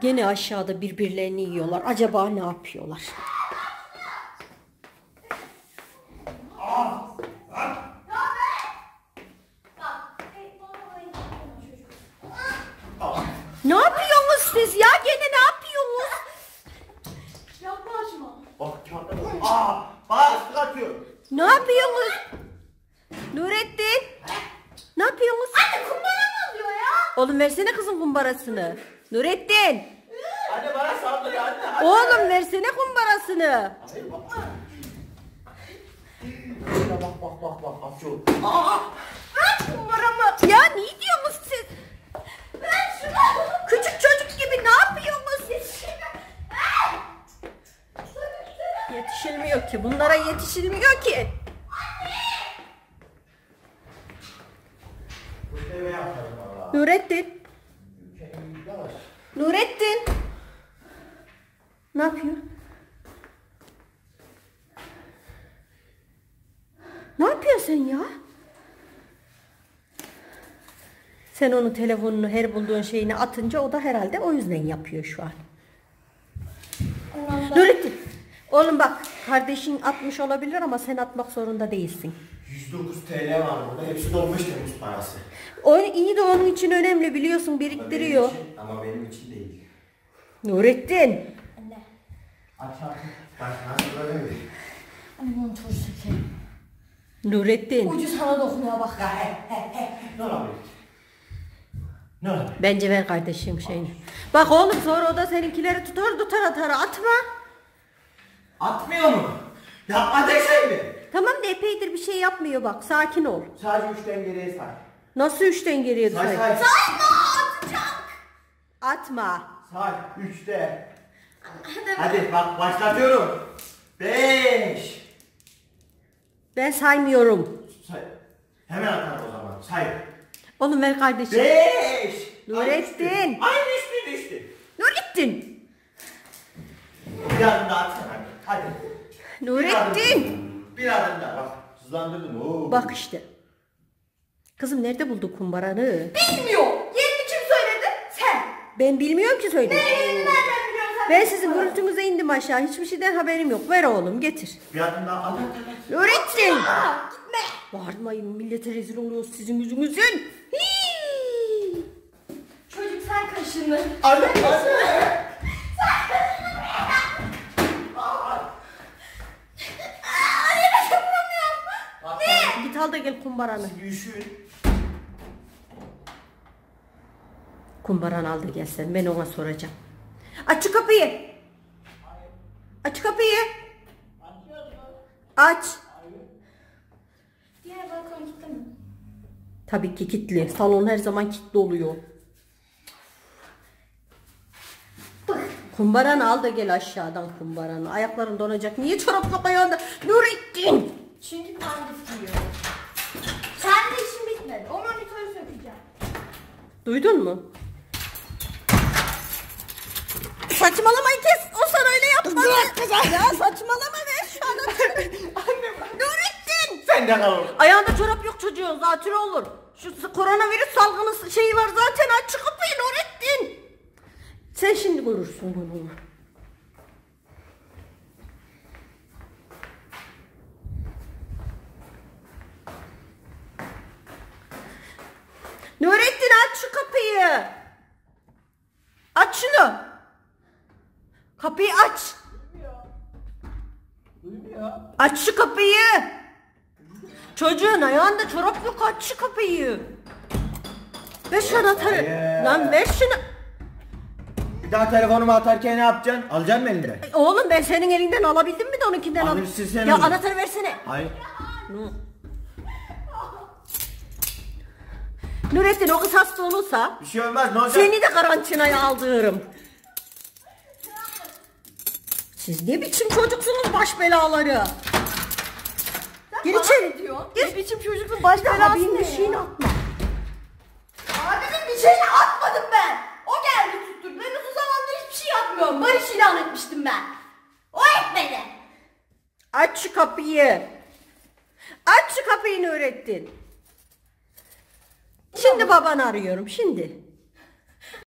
Gene aşağıda birbirlerini yiyorlar. Acaba ne yapıyorlar? Ne yapıyorsunuz siz ya? Gene ne yapıyorsunuz? Yaklaşma. Bak bak. Aa! Bak ıslık atıyor. Ne yapıyorsunuz? Nurettin. Ne yapıyorsunuz? Anne kumbara mı alıyor ya? Oğlum versene kızın kumbarasını. Nurettin. Anne bana saldırıyor anne. anne. Oğlum versene kumbarasını. Hayır bakma. Bak bak bak bak atıyor. Aa! Bırak kumbaramı. Ya ne diyorsunuz siz? Ver şunu. Küçük çocuk gibi ne yapıyorsunuz? Yetişilmiyor ki. Bunlara yetişilmiyor ki. Bu eve yaparım valla. Nurettin. Nurettin. Ne yapıyor? Ne yapıyorsun sen ya? Sen onun telefonunu her bulduğun şeyini atınca o da herhalde o yüzden yapıyor şu an. Nurettin. Oğlum bak kardeşin atmış olabilir ama sen atmak zorunda değilsin. 109 TL var burada. Hepsi dolmuş Temmuz parası. O iyi de onun için önemli biliyorsun Ama biriktiriyor. benim için- Ama benim için değil. Nurettin. Anne. Aç aç. Bak nasıl böyle mi? Anne monitörü sökelim. Nurettin. Ucu sana dokunuyor bak. Ne olabilir? Ne olabilir? Bence ver kardeşim şeyini. Bak oğlum sonra o da seninkileri tutar tutar atar atma. Atmıyor mu? Yapma deseydi. Tamam da epeydir bir şey yapmıyor bak sakin ol. Sadece üçten geriye say. Nasıl üçten geriye Say say? say. Atma. Say. Üçte. Hadi bak başlatıyorum. Beş. Ben saymıyorum. Say. Hemen atar o zaman. Say. Oğlum ver kardeşim. Beş. Nurettin. Ay düştü düştü. Nurettin. Bir adım daha atsana. Hadi. Bir Nurettin. Bir adım daha bak. Hızlandırdım. Oo. Bak işte. Kızım nerede buldun kumbaranı? Bilmiyor. Yerini kim söyledi? Sen. Ben bilmiyorum ki söyle. Yerini nereden biliyorsun sen? Ben sizin gürültünüze indim aşağı. Hiçbir şeyden haberim yok. Ver oğlum getir. Bir adım daha. Nurettin. Aa, Gitme. Bağırmayın millete rezil oluyoruz sizin yüzünüzden. Hii. Çocuk sen kaşındın. Anne. Anne ben yapamıyorum. Ne? Git al da gel kumbaranı. Düşün. Kumbaranı al da gel sen. Ben ona soracağım. Aç şu kapıyı. Aç şu kapıyı. Aç. Diğer balkon gitti mi? Tabii ki kilitli. Salon her zaman kilitli oluyor. Kumbaranı al da gel aşağıdan kumbaranı. Ayakların donacak. Niye çorapla ayağında? Nurettin. Çünkü pandif giyiyorum. Sen de işin bitmedi. O monitörü sökeceğim. Duydun mu? Saçmalamayı kes. O sana öyle yapmadı. Ya saçmalama ver şu an. Nurettin. Sen de kal. Ayağında çorap yok çocuğun. Zatürre olur. Şu koronavirüs salgını şeyi var zaten. Aç kapıyı Nurettin. Sen şimdi görürsün bunu. Nurettin aç şu kapıyı. Aç şunu. Kapıyı aç. Duymuyor. Aç şu kapıyı. Çocuğun ayağında çorap yok aç şu kapıyı. Ver şu anahtarı. Lan ver şunu. Bir daha telefonumu atarken ne yapacaksın? Alacaksın mı elinden? Oğlum ben senin elinden alabildim mi de onunkinden al. Alırsın sen Ya onu. anahtarı versene. Hayır. Nurettin o kız hasta olursa Bir şey olmaz ne olacak? seni de karantinaya aldırırım. Siz ne biçim çocuksunuz baş belaları? Gir bana içeri. ne diyorsun? Gir. Ne biçim çocuksun baş belası Abinin ne bir şeyini atma. Abimin bir şeyini atmadım ben. O geldi tutturdu. Ben uzun zamandır hiçbir şey yapmıyorum. Barış ilan etmiştim ben. O etmedi. Aç şu kapıyı. Aç şu kapıyı Nurettin. Şimdi babanı arıyorum şimdi.